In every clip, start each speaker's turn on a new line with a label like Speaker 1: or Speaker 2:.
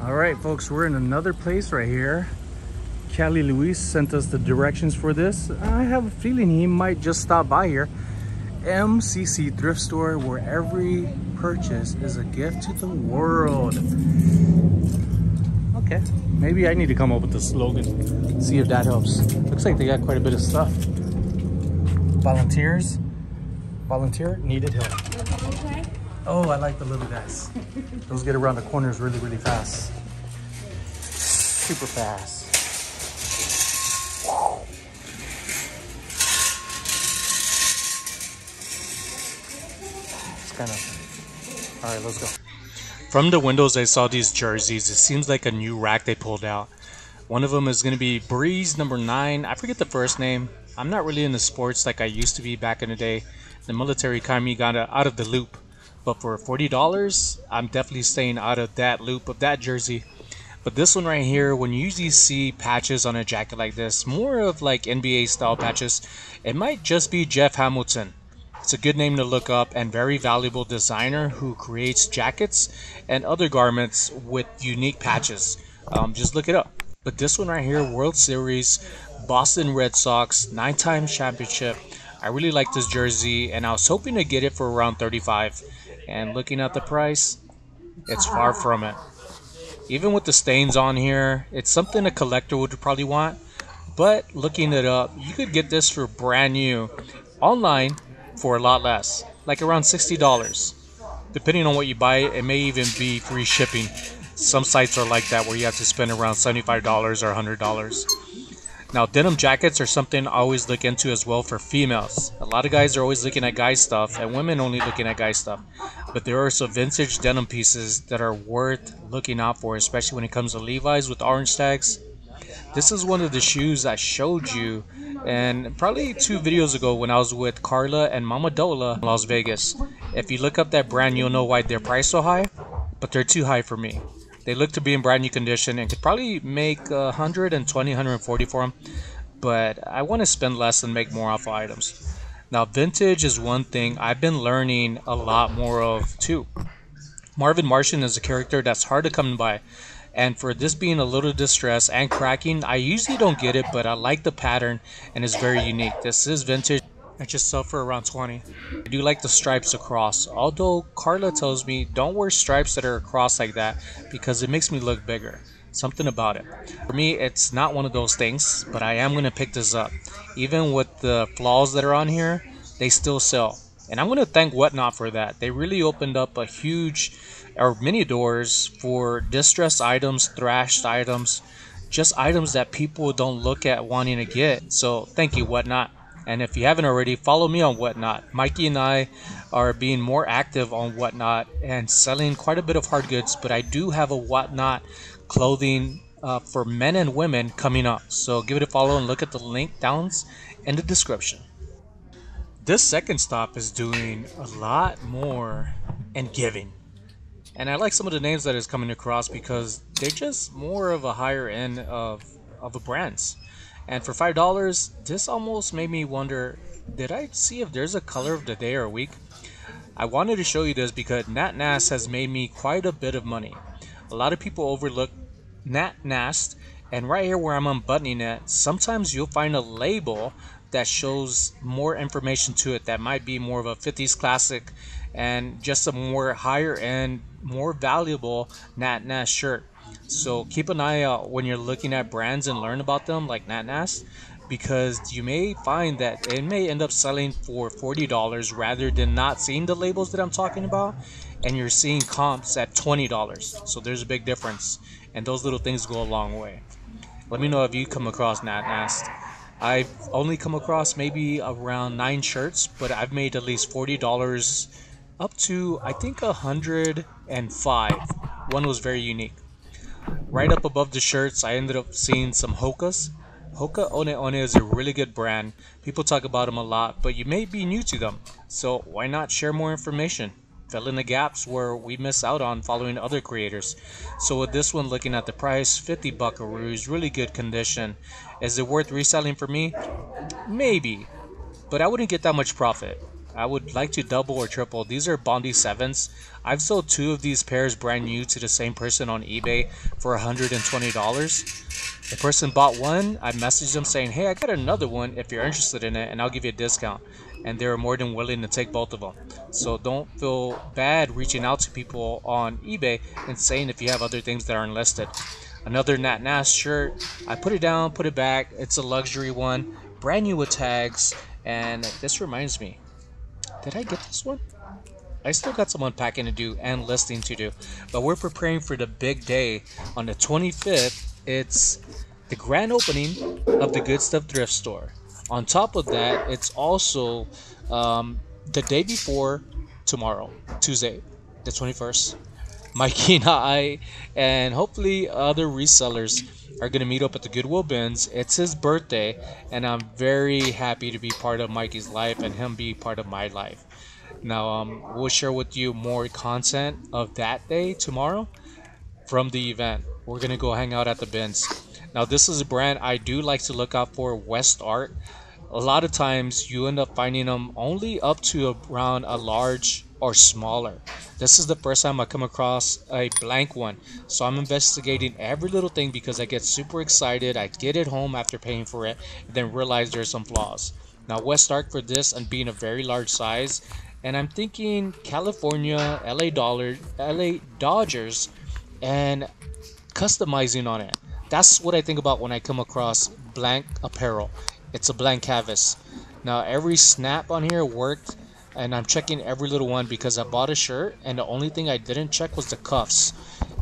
Speaker 1: All right, folks, we're in another place right here. Cali Luis sent us the directions for this. I have a feeling he might just stop by here. MCC Thrift Store, where every purchase is a gift to the world. Okay, maybe I need to come up with a slogan. See if that helps. Looks like they got quite a bit of stuff. Volunteers, volunteer, needed help. Oh, I like the little guys. Those get around the corners really, really fast. Super fast. It's kind of... All right, let's go. From the windows, I saw these jerseys. It seems like a new rack they pulled out. One of them is going to be Brees number 9. I forget the first name. I'm not really into sports like I used to be back in the day. The military kind of got out of the loop. But for $40, I'm definitely staying out of that loop of that jersey. But this one right here, when you usually see patches on a jacket like this, more of like NBA style patches, it might just be Jeff Hamilton. It's a good name to look up and very valuable designer who creates jackets and other garments with unique patches. Um, just look it up. But this one right here, World Series, Boston Red Sox, nine-time championship. I really like this jersey and I was hoping to get it for around 35 and looking at the price, it's far from it. Even with the stains on here, it's something a collector would probably want. But looking it up, you could get this for brand new online for a lot less, like around $60. Depending on what you buy, it may even be free shipping. Some sites are like that where you have to spend around $75 or $100. Now, denim jackets are something I always look into as well for females. A lot of guys are always looking at guy stuff, and women only looking at guy stuff. But there are some vintage denim pieces that are worth looking out for, especially when it comes to Levi's with orange tags. This is one of the shoes I showed you, and probably two videos ago when I was with Carla and Mama Dola in Las Vegas. If you look up that brand, you'll know why they're priced so high, but they're too high for me. They look to be in brand new condition and could probably make 120, 140 for them. But I want to spend less and make more off of items. Now, vintage is one thing I've been learning a lot more of too. Marvin Martian is a character that's hard to come by. And for this being a little distressed and cracking, I usually don't get it, but I like the pattern and it's very unique. This is vintage. I just sell for around 20. I do like the stripes across, although Carla tells me don't wear stripes that are across like that because it makes me look bigger. Something about it. For me, it's not one of those things, but I am going to pick this up. Even with the flaws that are on here, they still sell. And I'm going to thank Whatnot for that. They really opened up a huge, or many doors for distressed items, thrashed items, just items that people don't look at wanting to get. So thank you, Whatnot. And if you haven't already, follow me on Whatnot. Mikey and I are being more active on Whatnot and selling quite a bit of hard goods, but I do have a Whatnot clothing uh, for men and women coming up. So give it a follow and look at the link down in the description. This second stop is doing a lot more and giving. And I like some of the names that is coming across because they're just more of a higher end of, of the brands. And for $5, this almost made me wonder, did I see if there's a color of the day or week? I wanted to show you this because Nat Nast has made me quite a bit of money. A lot of people overlook Nat Nast, and right here where I'm unbuttoning it, sometimes you'll find a label that shows more information to it that might be more of a 50s classic and just a more higher end, more valuable Nat Nast shirt. So keep an eye out when you're looking at brands and learn about them like NatNast because you may find that it may end up selling for $40 rather than not seeing the labels that I'm talking about and you're seeing comps at $20. So there's a big difference and those little things go a long way. Let me know if you come across NatNast. I've only come across maybe around nine shirts, but I've made at least $40 up to I think 105. One was very unique. Right up above the shirts, I ended up seeing some Hokas. Hoka One One is a really good brand. People talk about them a lot, but you may be new to them. So why not share more information? Fill in the gaps where we miss out on following other creators. So with this one, looking at the price, 50 buckaroos, really good condition. Is it worth reselling for me? Maybe, but I wouldn't get that much profit. I would like to double or triple. These are Bondi 7s. I've sold two of these pairs brand new to the same person on eBay for $120. The person bought one. I messaged them saying, hey, I got another one if you're interested in it and I'll give you a discount. And they were more than willing to take both of them. So don't feel bad reaching out to people on eBay and saying if you have other things that aren't listed. Another Nat Nast shirt. I put it down, put it back. It's a luxury one, brand new with tags. And this reminds me, did I get this one? I still got some unpacking to do and listing to do, but we're preparing for the big day on the 25th. It's the grand opening of the Good Stuff Thrift Store. On top of that, it's also um, the day before tomorrow, Tuesday, the 21st. Mikey and I, and hopefully other resellers, are going to meet up at the Goodwill Bins. It's his birthday, and I'm very happy to be part of Mikey's life and him be part of my life. Now, um, we'll share with you more content of that day tomorrow from the event. We're going to go hang out at the bins. Now, this is a brand I do like to look out for, West Art. A lot of times you end up finding them only up to around a large or smaller. This is the first time I come across a blank one. So I'm investigating every little thing because I get super excited. I get it home after paying for it then realize there's some flaws. Now West Art for this and being a very large size and I'm thinking California, LA Dollar, LA Dodgers and customizing on it. That's what I think about when I come across blank apparel. It's a blank canvas. Now every snap on here worked and I'm checking every little one because I bought a shirt and the only thing I didn't check was the cuffs.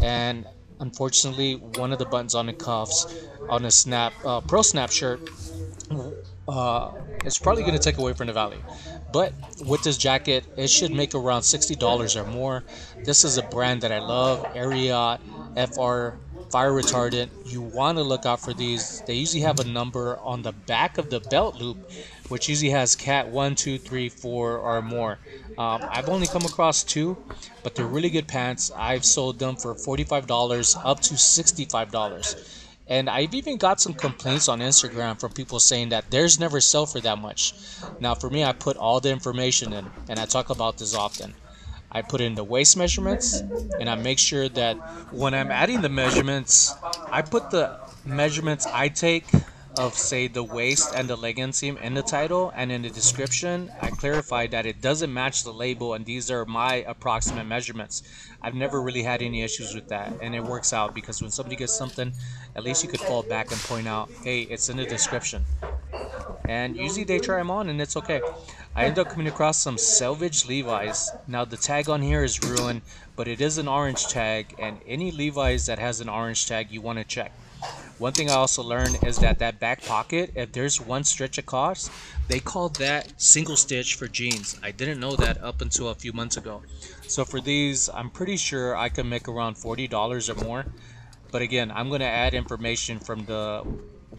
Speaker 1: And unfortunately one of the buttons on the cuffs on a snap uh, pro snap shirt uh, it's probably going to take away from the value. But with this jacket it should make around $60 or more. This is a brand that I love Ariat FR fire retardant. You want to look out for these. They usually have a number on the back of the belt loop which usually has cat one two three four or more um, i've only come across two but they're really good pants i've sold them for $45 up to $65 and I've even got some complaints on Instagram from people saying that theirs never sell for that much. Now, for me, I put all the information in, and I talk about this often. I put in the waist measurements and I make sure that when I'm adding the measurements, I put the measurements I take of say the waist and the leg inseam in the title and in the description I clarify that it doesn't match the label and these are my approximate measurements I've never really had any issues with that and it works out because when somebody gets something at least you could fall back and point out hey it's in the description and usually they try them on and it's okay I end up coming across some selvage Levi's. Now the tag on here is ruined, but it is an orange tag, and any Levi's that has an orange tag you want to check. One thing I also learned is that that back pocket, if there's one stitch across, they call that single stitch for jeans. I didn't know that up until a few months ago. So for these, I'm pretty sure I can make around $40 or more. But again, I'm going to add information from the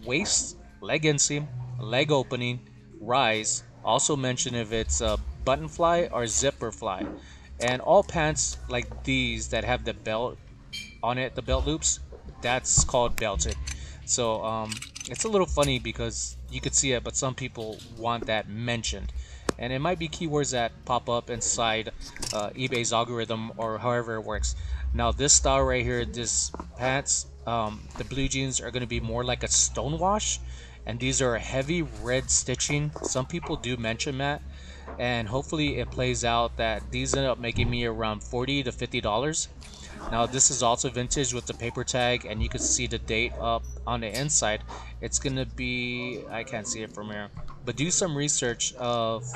Speaker 1: waist, leg inseam, leg opening, rise, also mention if it's a button fly or zipper fly. And all pants like these that have the belt on it, the belt loops, that's called belted. So um, it's a little funny because you could see it, but some people want that mentioned. And it might be keywords that pop up inside uh, eBay's algorithm or however it works. Now this style right here, this pants, um, the blue jeans are going to be more like a stonewash and these are heavy red stitching some people do mention that and hopefully it plays out that these end up making me around 40 to 50 dollars now this is also vintage with the paper tag and you can see the date up on the inside. It's gonna be I can't see it from here but do some research of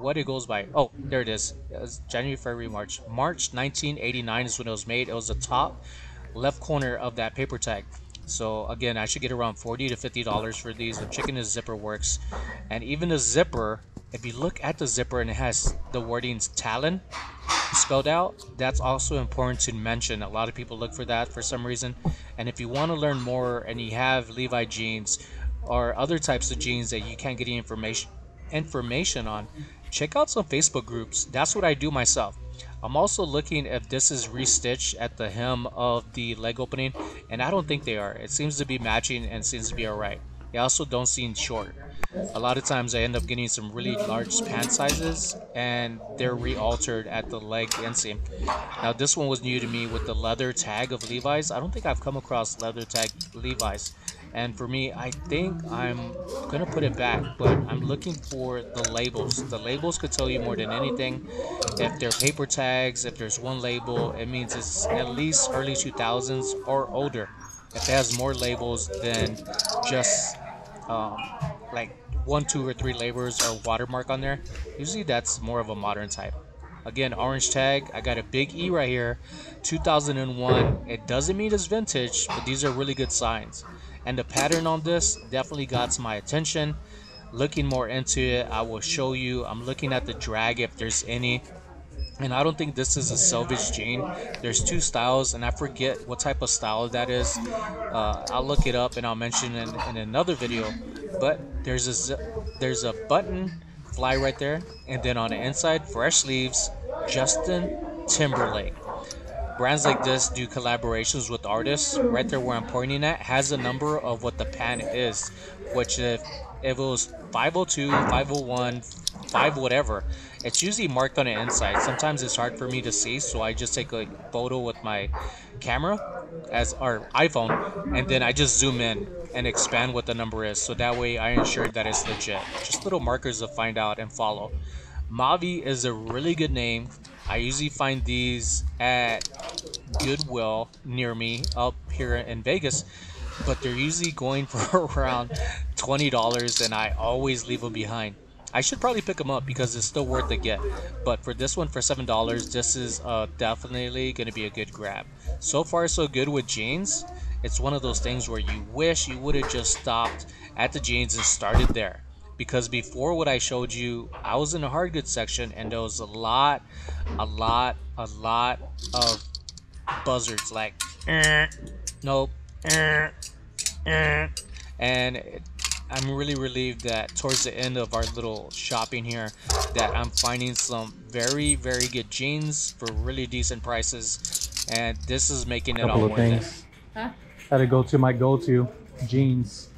Speaker 1: what it goes by. Oh there it is. It January February March. March 1989 is when it was made. It was the top left corner of that paper tag. So again, I should get around 40 to 50 dollars for these. The chicken is zipper works, and even the zipper. If you look at the zipper and it has the wordings Talon spelled out, that's also important to mention. A lot of people look for that for some reason. And if you want to learn more and you have Levi jeans or other types of jeans that you can't get any information information on, check out some Facebook groups. That's what I do myself. I'm also looking if this is restitched at the hem of the leg opening and I don't think they are. It seems to be matching and seems to be alright. They also don't seem short. A lot of times I end up getting some really large pant sizes and they're re-altered at the leg inseam. Now this one was new to me with the leather tag of Levi's. I don't think I've come across leather tag Levi's. And for me, I think I'm gonna put it back, but I'm looking for the labels. The labels could tell you more than anything. If they're paper tags, if there's one label, it means it's at least early 2000s or older. If it has more labels than just um, like one, two, or three labels or watermark on there, usually that's more of a modern type. Again, orange tag. I got a big E right here, 2001. It doesn't mean it's vintage, but these are really good signs and the pattern on this definitely got my attention looking more into it i will show you i'm looking at the drag if there's any and i don't think this is a selvage jean there's two styles and i forget what type of style that is uh, i'll look it up and i'll mention in, in another video but there's a there's a button fly right there and then on the inside fresh leaves, justin timberlake brands like this do collaborations with artists. Right there where I'm pointing at has a number of what the pan is, which if, if it was 502, 501, 5 whatever, it's usually marked on the inside. Sometimes it's hard for me to see, so I just take a photo with my camera as our iPhone, and then I just zoom in and expand what the number is. So that way I ensure that it's legit. Just little markers to find out and follow. Mavi is a really good name I usually find these at Goodwill near me up here in Vegas, but they're usually going for around $20 and I always leave them behind. I should probably pick them up because it's still worth the get. But for this one for $7, this is uh, definitely going to be a good grab. So far so good with jeans. It's one of those things where you wish you would have just stopped at the jeans and started there because before what I showed you, I was in the hard goods section and there was a lot, a lot, a lot of buzzards like, eh, nope, eh, eh. and I'm really relieved that towards the end of our little shopping here that I'm finding some very, very good jeans for really decent prices. And this is making it all worth things. it.
Speaker 2: Huh? Had to go to my go-to jeans.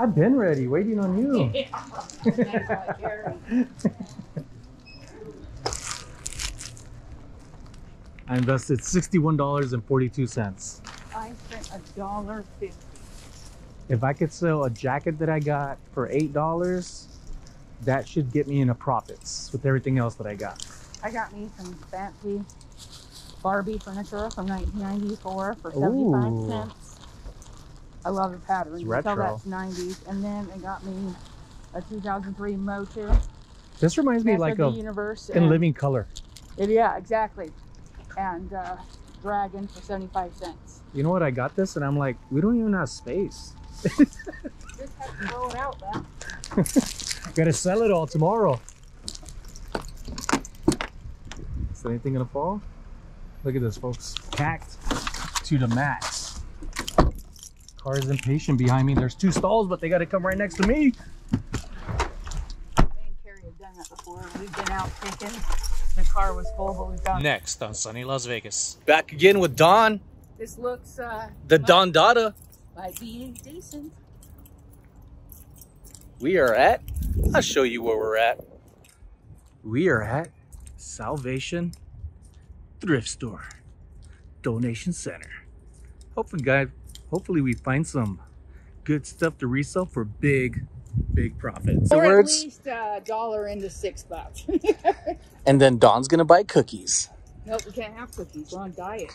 Speaker 2: I've been ready, waiting on you. I invested $61.42.
Speaker 3: I spent a dollar fifty.
Speaker 2: If I could sell a jacket that I got for $8, that should get me into profits with everything else that I got.
Speaker 3: I got me some fancy Barbie furniture from 1994 for 75 Ooh. cents. I love the pattern. It's retro. that's 90s. And then it got me a 2003 Motu.
Speaker 2: This reminds me like of universe in living color.
Speaker 3: It, yeah, exactly. And uh, Dragon for 75 cents.
Speaker 2: You know what? I got this and I'm like, we don't even have space.
Speaker 3: Just have to throw it out, man.
Speaker 2: Gotta sell it all tomorrow. Is anything gonna fall? Look at this, folks. Packed to the max. Car is impatient behind me. There's two stalls, but they got to come right next to me.
Speaker 3: Me and Carrie have done that before. We've been out picking. The car was full, but we found
Speaker 1: Next on Sonny Las Vegas.
Speaker 2: Back again with Don.
Speaker 3: This looks uh
Speaker 2: the Don Dada.
Speaker 3: Might be decent.
Speaker 2: We are at I'll show you where we're at. We are at Salvation Thrift Store Donation Center. Hopefully guys hopefully we find some good stuff to resell for big, big profits.
Speaker 3: Or at least a dollar into six bucks.
Speaker 2: and then Don's gonna buy cookies.
Speaker 3: Nope, we can't have cookies. We're on diet.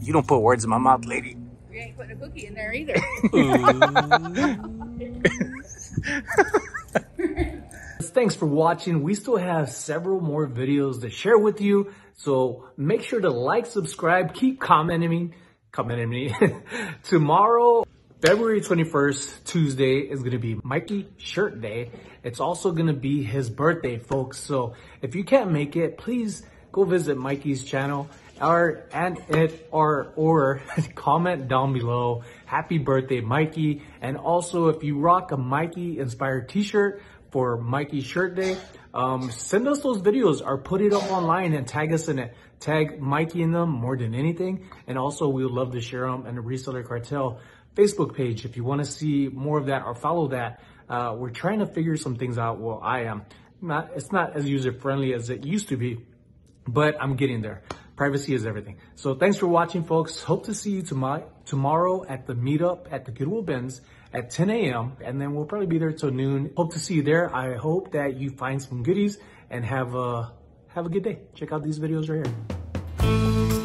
Speaker 2: You don't put words in my mouth, lady.
Speaker 3: We ain't putting a cookie in there either.
Speaker 2: Thanks for watching. We still have several more videos to share with you. So make sure to like, subscribe, keep commenting coming in me. Tomorrow, February 21st, Tuesday, is going to be Mikey Shirt Day. It's also going to be his birthday, folks. So if you can't make it, please go visit Mikey's channel.
Speaker 1: or and it or or comment down below. Happy birthday, Mikey! And also, if you rock a Mikey inspired T-shirt for Mikey Shirt Day, um, send us those videos or put it up online and tag us in it. Tag Mikey in them more than anything. And also, we would love to share them in the Reseller Cartel Facebook page if you want to see more of that or follow that. Uh, we're trying to figure some things out. Well, I am. Not, it's not as user friendly as it used to be, but I'm getting there. Privacy is everything. So thanks for watching, folks. Hope to see you tomorrow, tomorrow at the meetup at the Goodwill Bins at 10 a.m. And then we'll probably be there till noon. Hope to see you there. I hope that you find some goodies and have a, have a good day. Check out these videos right here.